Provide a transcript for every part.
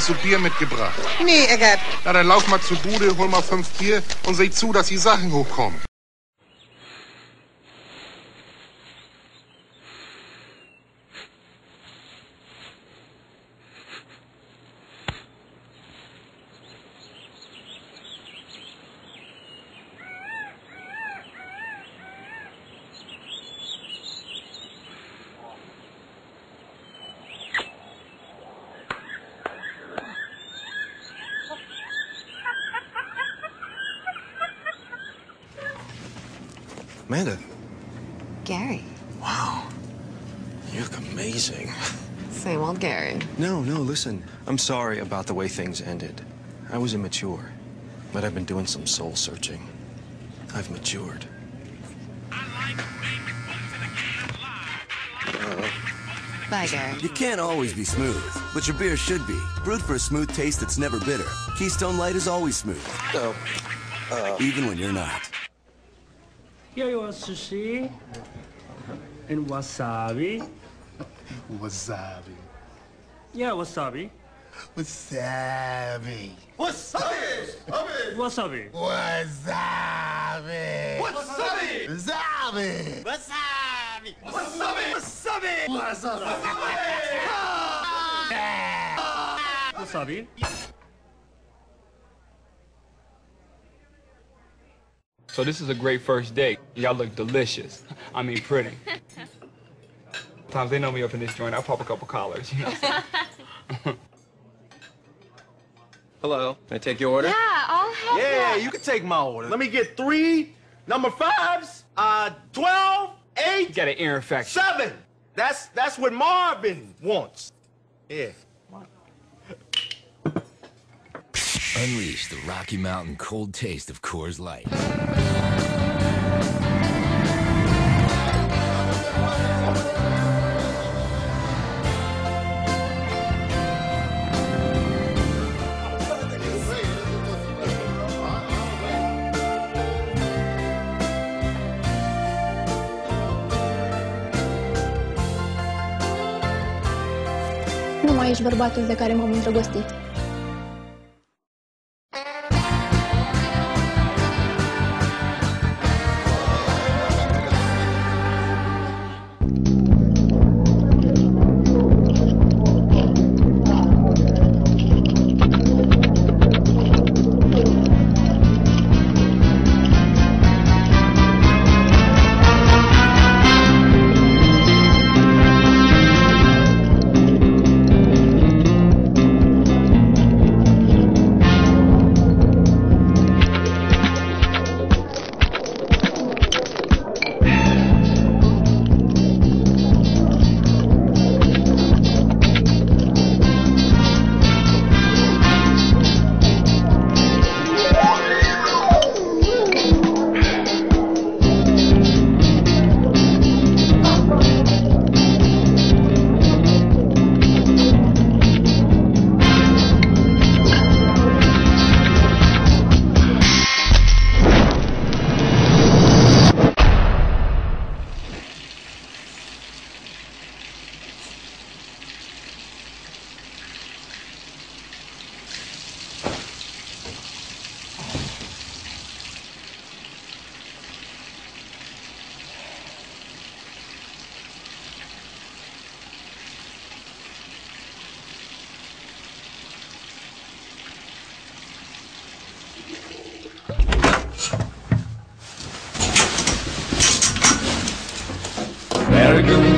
Hast du Bier mitgebracht? Nee, Eckert. Na, dann lauf mal zur Bude, hol mal fünf Bier und seh zu, dass die Sachen hochkommen. Amanda. Gary. Wow. You look amazing. Same old Gary. No, no, listen. I'm sorry about the way things ended. I was immature, but I've been doing some soul searching. I've matured. Bye, Gary. You can't always be smooth, but your beer should be. Brewed for a smooth taste that's never bitter. Keystone Light is always smooth. No. Uh. Even when you're not. Here you are sushi and wasabi. Wasabi. Yeah, wasabi. Wasabi. Wasabi! Wasabi! Wasabi! wasabi. Wasabi. Wasabi. Wasabi. Wasabi! Wasabi. Wasabi! Wasabi. So this is a great first date. Y'all look delicious. I mean, pretty. Sometimes they know me up in this joint. I pop a couple collars. You know? Hello. Can I take your order? Yeah, I'll have Yeah, that. you can take my order. Let me get three number fives, uh, 12, you got an ear infection. 7. That's that's what Marvin wants. Yeah. Unleash the Rocky Mountain cold taste of Coors Light. Nu mai ești bărbatul de care m-am îndrăgostit.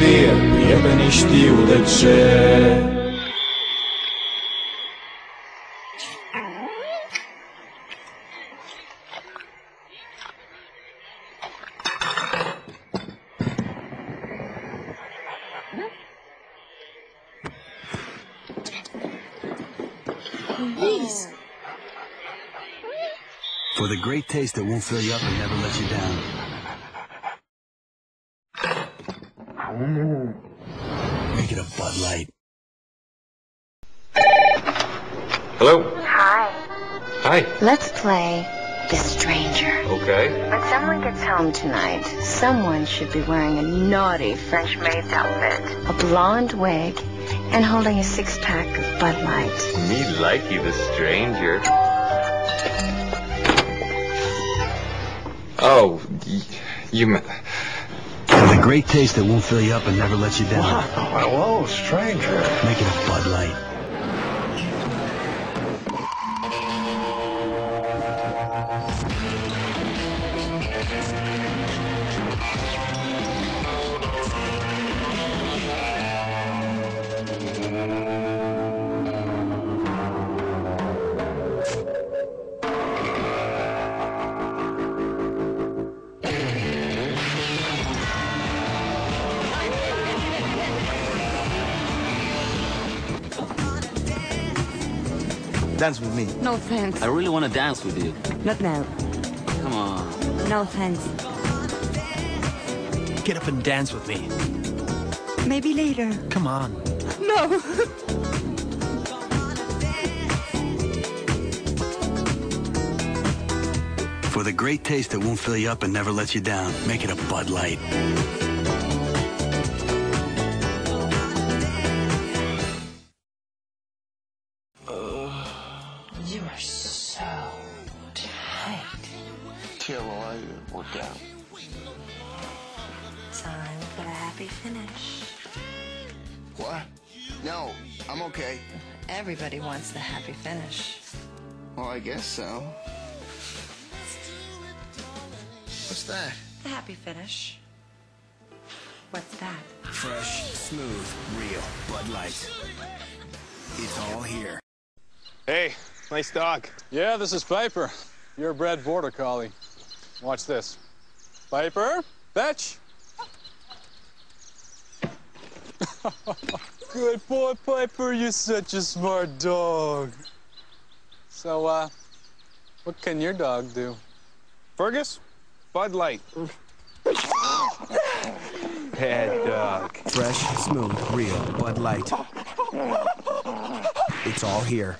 Merg în bir, prietenii știu de ce Please. For the great taste that won't fill you up and never let you down. Make it a Bud Light. Hello? Hi. Hi. Let's play The Stranger. Okay. When someone gets home tonight, someone should be wearing a naughty French maid's outfit, a blonde wig, and holding a six-pack of Bud Light. Me like you, the stranger. Oh, y- you. Great taste that won't fill you up and never let you down. Hello, stranger. Make it a Bud Light. Dance with me. No thanks. I really want to dance with you. Not now. Come on. No thanks. Get up and dance with me. Maybe later. Come on. No. For the great taste that won't fill you up and never lets you down. Make it a Bud Light. You are so tight. Till I or down. Time for a happy finish. What? No, I'm okay. Everybody wants the happy finish. Well, I guess so. What's that? The happy finish. What's that? Fresh, smooth, real Bud Light. It's all here. Hey, nice dog. Yeah, this is Piper. You're a bred border collie. Watch this. Piper, fetch. Good boy, Piper. You're such a smart dog. So, uh, what can your dog do? Fergus, Bud Light. Bad dog. Fresh, smooth, real Bud Light. It's all here.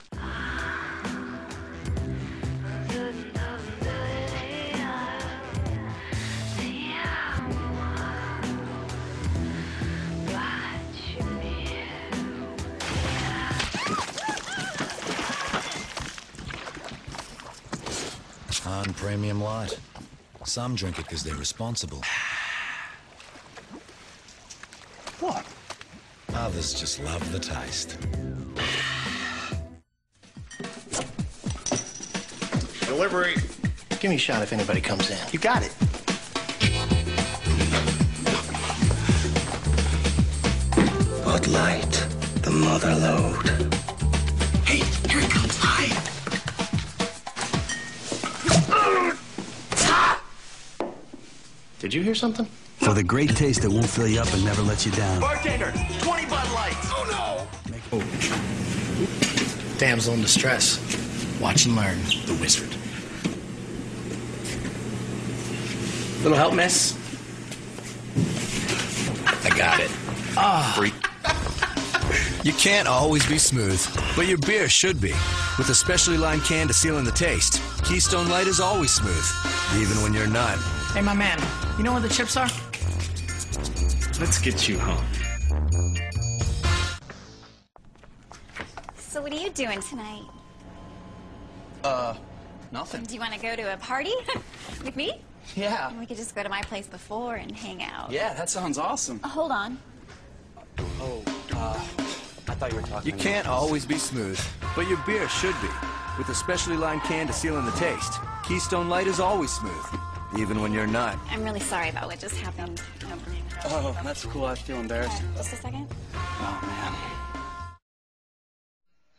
On premium light. Some drink it because they're responsible. What? Others just love the taste. Delivery. Give me a shot if anybody comes in. You got it. Bud Light, the mother load. Hey, here it comes. Hide. Did you hear something? For the great taste that won't fill you up and never let you down. Bartender, 20 Bud Lights. Oh no! Damsel in distress. Watch and learn. The Wizard. Little help, miss? I got it. Ah. Freak. You can't always be smooth, but your beer should be. With a specially lined can to seal in the taste, Keystone Light is always smooth, even when you're not. Hey, my man, you know where the chips are? Let's get you home. So what are you doing tonight? Uh, nothing. Do you want to go to a party with me? Yeah. We could just go to my place before and hang out. Yeah, that sounds awesome. Oh, hold on. Oh, uh, I thought you were talking. You can't always be smooth, but your beer should be. With a specially lined can to seal in the taste, Keystone Light is always smooth, even when you're not. I'm really sorry about what just happened. No, Oh, that's cool. I feel embarrassed. Just a second. Oh,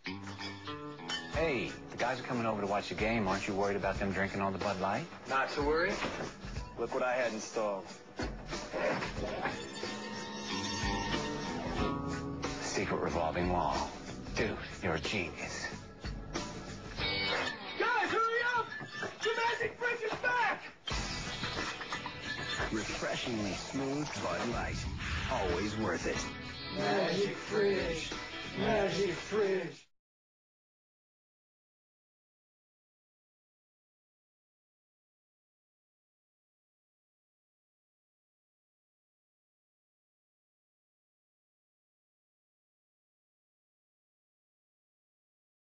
man. Hey, the guys are coming over to watch the game. Aren't you worried about them drinking all the Bud Light? Not to worry. Look what I had installed. Secret revolving wall. Dude, you're a genius. Refreshingly smooth Bud Light. Always worth it. Magic fridge.